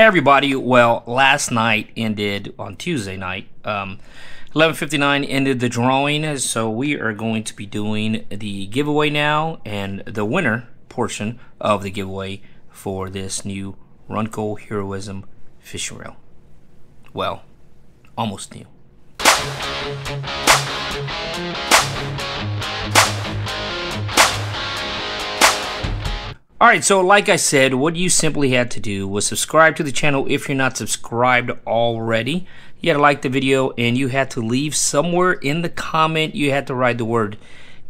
everybody. Well, last night ended on Tuesday night. Um, 11:59 ended the drawing, so we are going to be doing the giveaway now and the winner portion of the giveaway for this new RUNCL Heroism fishing reel. Well, almost new. Alright, so like I said, what you simply had to do was subscribe to the channel if you're not subscribed already. You had to like the video and you had to leave somewhere in the comment, you had to write the word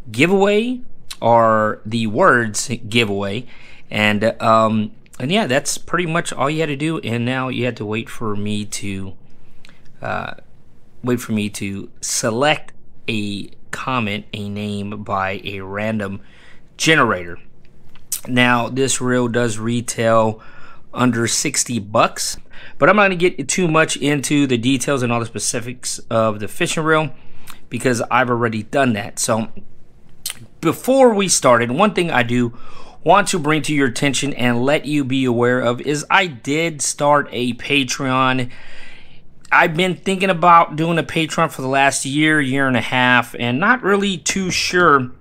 giveaway or the words giveaway. And, um, and yeah, that's pretty much all you had to do. And now you had to wait for me to, uh, wait for me to select a comment, a name by a random generator. Now, this reel does retail under 60 bucks, but I'm not going to get too much into the details and all the specifics of the fishing reel because I've already done that. So, before we started, one thing I do want to bring to your attention and let you be aware of is I did start a Patreon. I've been thinking about doing a Patreon for the last year, year and a half, and not really too sure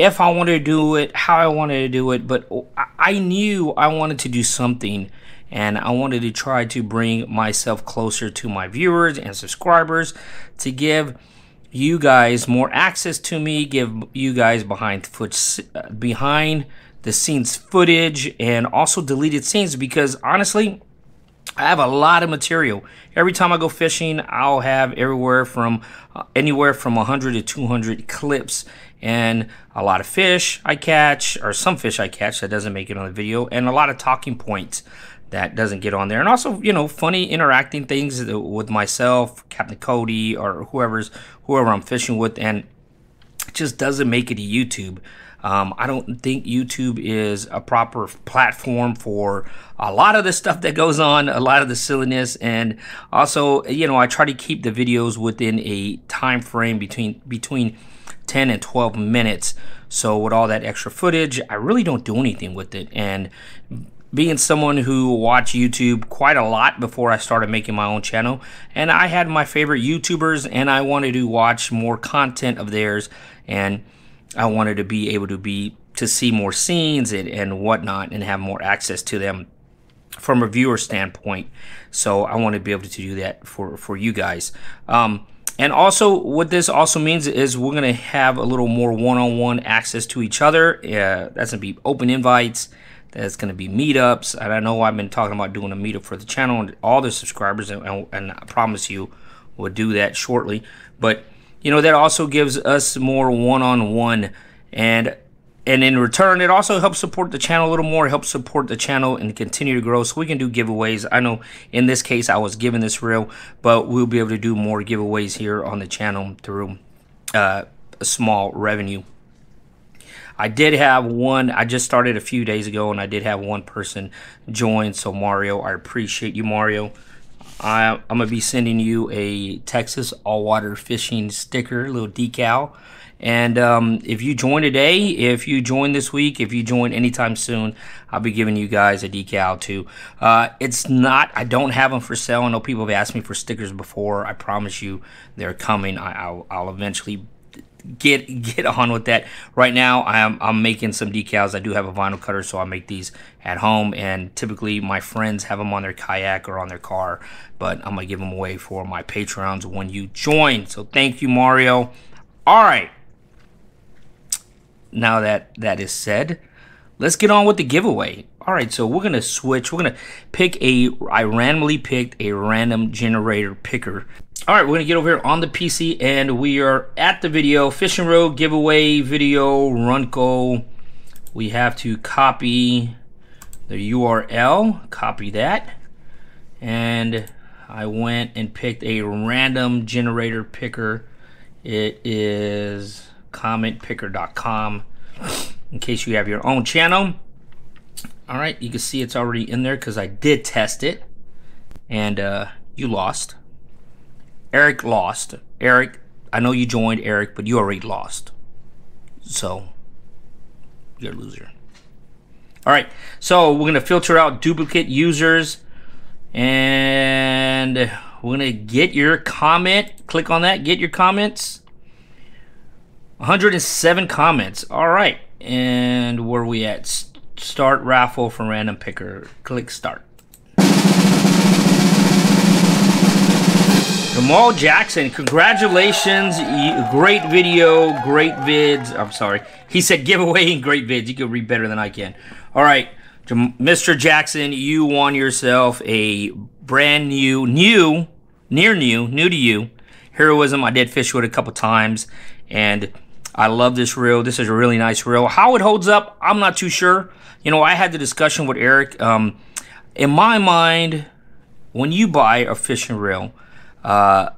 if I wanted to do it, how I wanted to do it, but I knew I wanted to do something and I wanted to try to bring myself closer to my viewers and subscribers to give you guys more access to me, give you guys behind foot behind the scenes footage and also deleted scenes because honestly, I have a lot of material. Every time I go fishing, I'll have everywhere from uh, anywhere from 100 to 200 clips and a lot of fish I catch, or some fish I catch that doesn't make it on the video, and a lot of talking points that doesn't get on there. And also, you know, funny interacting things with myself, Captain Cody, or whoever's whoever I'm fishing with, and it just doesn't make it to YouTube. Um, I don't think YouTube is a proper platform for a lot of the stuff that goes on, a lot of the silliness, and also, you know, I try to keep the videos within a time frame between between 10 and 12 minutes. So with all that extra footage, I really don't do anything with it. And being someone who watched YouTube quite a lot before I started making my own channel, and I had my favorite YouTubers, and I wanted to watch more content of theirs, and I wanted to be able to be to see more scenes and, and whatnot, and have more access to them from a viewer standpoint. So I want to be able to do that for for you guys. Um, and also, what this also means is we're going to have a little more one-on-one access to each other. Uh, that's going to be open invites. That's going to be meetups. And I know I've been talking about doing a meetup for the channel and all the subscribers, and, and I promise you we'll do that shortly. But, you know, that also gives us more one-on-one. And and in return, it also helps support the channel a little more, helps support the channel and continue to grow so we can do giveaways. I know in this case, I was given this reel, but we'll be able to do more giveaways here on the channel through uh, a small revenue. I did have one, I just started a few days ago, and I did have one person join. So, Mario, I appreciate you, Mario. I, I'm going to be sending you a Texas all water fishing sticker, little decal. And um, if you join today, if you join this week, if you join anytime soon, I'll be giving you guys a decal too. Uh, it's not, I don't have them for sale. I know people have asked me for stickers before. I promise you they're coming. I, will I'll eventually get get on with that. Right now, I'm, I'm making some decals. I do have a vinyl cutter, so I make these at home. And typically, my friends have them on their kayak or on their car. But I'm going to give them away for my Patreons when you join. So thank you, Mario. All right now that that is said, let's get on with the giveaway. All right, so we're gonna switch. We're gonna pick a. I randomly picked a random generator picker. All right, we're gonna get over here on the PC, and we are at the video fishing road giveaway video RUNCL. We have to copy the URL. Copy that, and I went and picked a random generator picker. It is commentpicker.com in case you have your own channel. All right, you can see it's already in there because I did test it. And uh, you lost. Eric lost. Eric, I know you joined Eric, but you already lost. So, you're a loser. All right, so we're going to filter out duplicate users. And we're going to get your comment. Click on that. Get your comments. 107 comments. All right. And where we at? Start raffle from random picker. Click start. Jamal Jackson, congratulations. Great video, great vids. I'm sorry. He said giveaway and great vids. You can read better than I can. All right. Mr. Jackson, you won yourself a brand new, new, near new, new to you, Heroism. I did fish with it a couple times, and I love this reel. This is a really nice reel. How it holds up, I'm not too sure. You know, I had the discussion with Eric. Um, in my mind, when you buy a fishing reel, uh,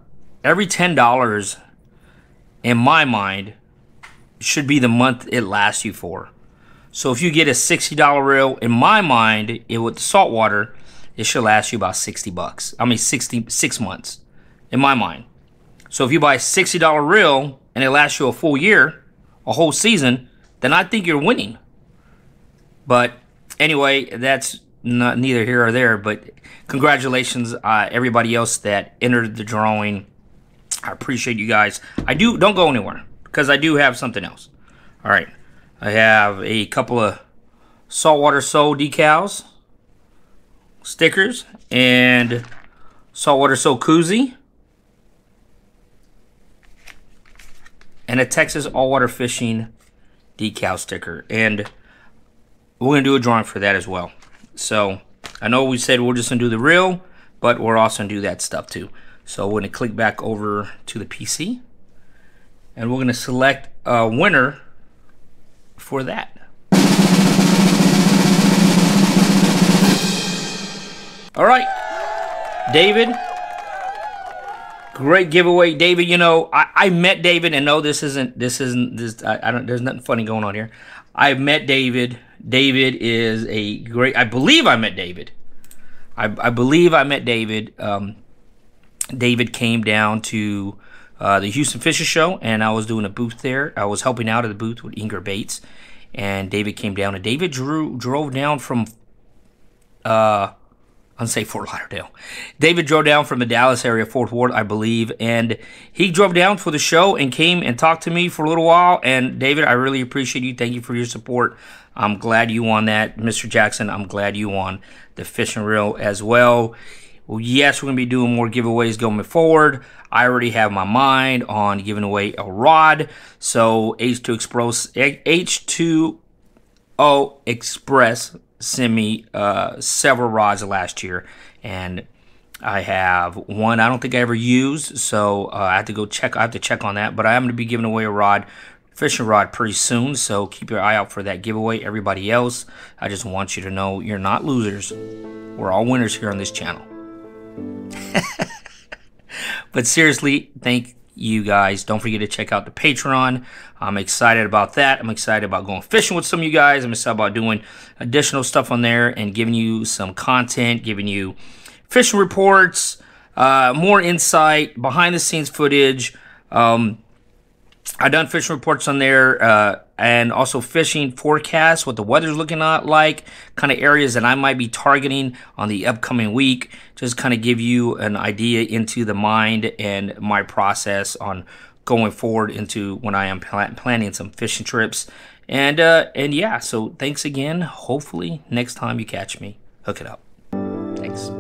every $10, in my mind, should be the month it lasts you for. So if you get a $60 reel, in my mind, it with the salt water, it should last you about 60 bucks. I mean, 66 months, in my mind. So if you buy a $60 reel and it lasts you a full year, a whole season, then I think you're winning. But anyway, that's not neither here or there. But congratulations, uh, everybody else that entered the drawing. I appreciate you guys. I do don't go anywhere because I do have something else. All right. I have a couple of saltwater soul decals, stickers, and saltwater soul koozie, and a Texas all-water fishing decal sticker. And we're going to do a drawing for that as well. So I know we said we're just to do the reel, but we're also to do that stuff too. So we're to click back over to the PC, and we're to select a winner for that. All right, David. Great giveaway, David. You know, I, I met David, and no, this isn't. This isn't. This I, I don't. There's nothing funny going on here. I've met David. David is a great. I believe I met David. I, I believe I met David. Um, David came down to uh, the Houston Fisher Show, and I was doing a booth there. I was helping out at the booth with Inger Bates, and David came down. And David drew drove down from, uh, Say Fort Lauderdale. David drove down from the Dallas area, Fort Worth, I believe, and he drove down for the show and came and talked to me for a little while. And David, I really appreciate you. Thank you for your support. I'm glad you won that, Mr. Jackson. I'm glad you won the fishing reel as well. Well, yes, we're going to be doing more giveaways going forward. I already have my mind on giving away a rod. So H2 Express, H2O Express sent me uh, several rods last year. And I have one I don't think I ever used. So uh, I have to go check. I have to check on that. But I am going to be giving away a rod fishing rod pretty soon, so keep your eye out for that giveaway. Everybody else, I just want you to know you're not losers. We're all winners here on this channel. but seriously, thank you guys. Don't forget to check out the Patreon. I'm excited about that. I'm excited about going fishing with some of you guys. I'm excited about doing additional stuff on there and giving you some content, giving you fishing reports, uh, more insight, behind the scenes footage. Um, I done fishing reports on there, uh, and also fishing forecasts, what the weather's looking like, kind of areas that I might be targeting on the upcoming week. Just kind of give you an idea into the mind and my process on going forward into when I am pl planning some fishing trips. And uh, and yeah, so thanks again. Hopefully next time you catch me, hook it up. Thanks.